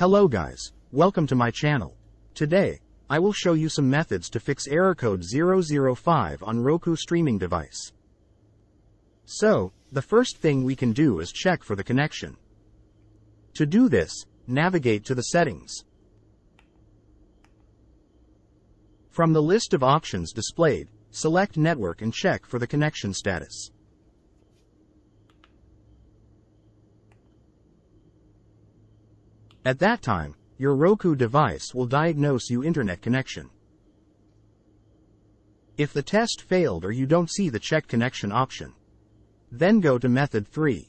Hello guys, welcome to my channel. Today, I will show you some methods to fix error code 005 on Roku streaming device. So, the first thing we can do is check for the connection. To do this, navigate to the settings. From the list of options displayed, select network and check for the connection status. At that time, your Roku device will diagnose you internet connection. If the test failed or you don't see the check connection option, then go to method 3.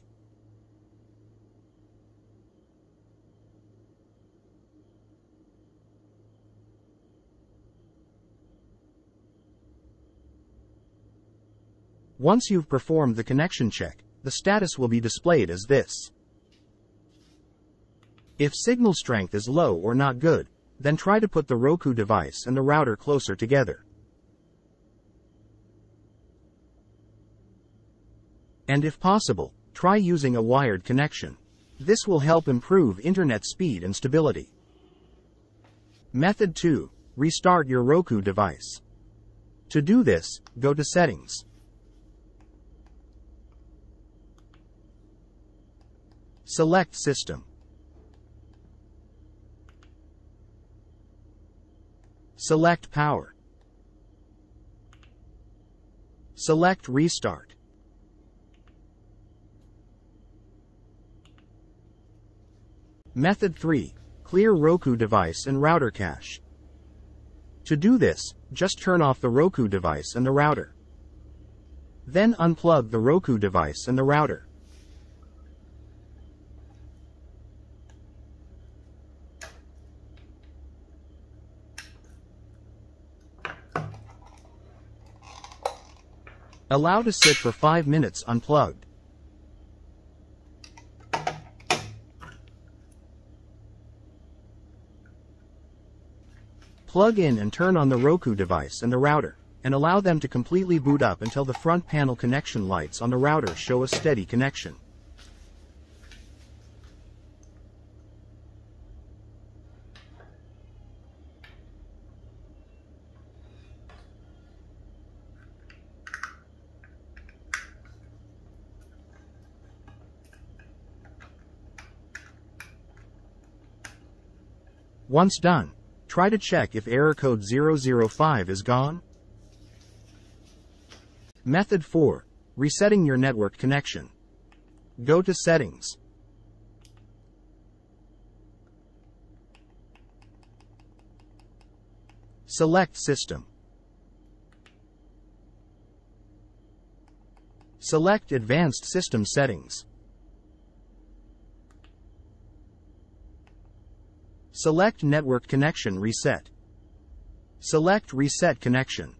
Once you've performed the connection check, the status will be displayed as this. If signal strength is low or not good, then try to put the Roku device and the router closer together. And if possible, try using a wired connection. This will help improve internet speed and stability. Method 2. Restart your Roku device. To do this, go to Settings. Select System. Select Power. Select Restart. Method 3. Clear Roku device and router cache. To do this, just turn off the Roku device and the router. Then unplug the Roku device and the router. Allow to sit for 5 minutes unplugged. Plug in and turn on the Roku device and the router, and allow them to completely boot up until the front panel connection lights on the router show a steady connection. Once done, try to check if error code 005 is gone. Method 4. Resetting your network connection. Go to Settings. Select System. Select Advanced System Settings. Select Network Connection Reset. Select Reset Connection.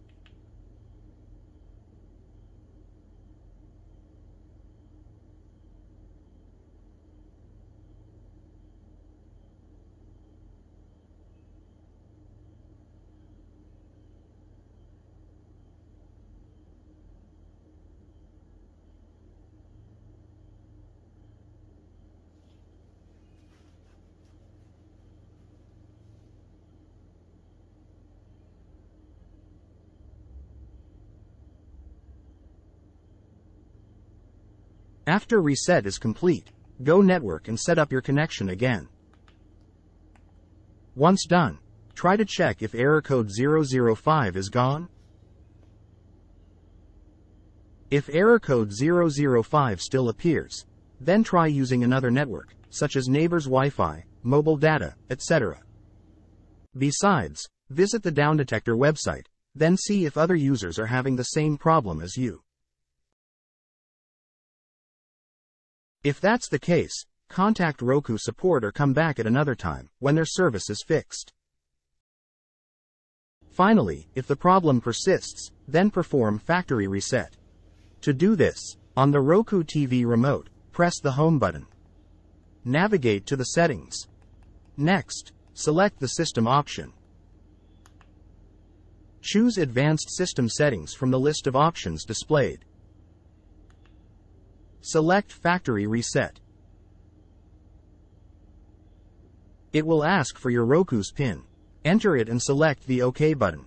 After reset is complete, go network and set up your connection again. Once done, try to check if error code 005 is gone. If error code 005 still appears, then try using another network, such as neighbor's Wi-Fi, mobile data, etc. Besides, visit the Down Detector website, then see if other users are having the same problem as you. If that's the case, contact Roku support or come back at another time, when their service is fixed. Finally, if the problem persists, then perform factory reset. To do this, on the Roku TV remote, press the Home button. Navigate to the settings. Next, select the system option. Choose Advanced System Settings from the list of options displayed. Select Factory Reset. It will ask for your Roku's PIN. Enter it and select the OK button.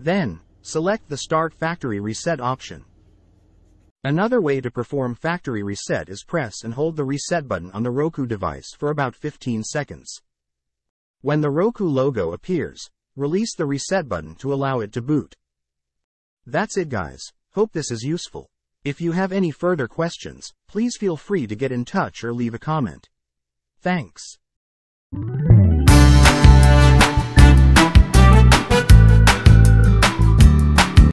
Then, select the Start Factory Reset option. Another way to perform factory reset is press and hold the reset button on the Roku device for about 15 seconds. When the Roku logo appears, release the reset button to allow it to boot. That's it guys, hope this is useful. If you have any further questions, please feel free to get in touch or leave a comment. Thanks.